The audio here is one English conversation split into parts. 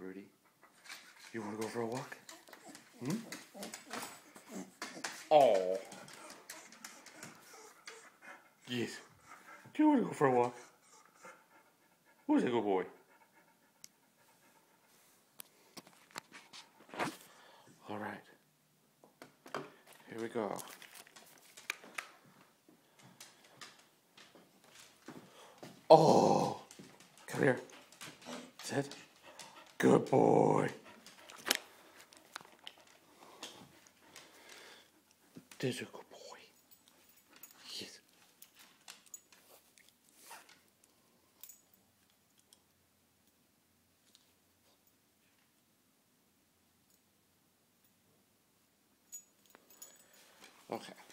Rudy. You want to go for a walk? Hmm? Oh. Yes. Do you want to go for a walk? Who's a good boy? All right. Here we go. Oh, come here. Sit. Good boy. There's a good boy. Yes. Okay.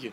you.